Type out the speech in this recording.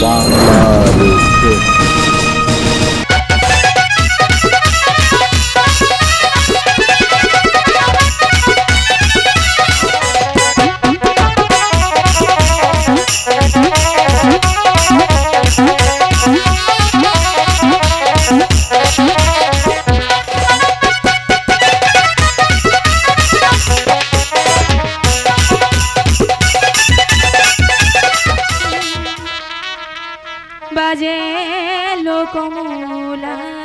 上。বাজে লোকমূলা।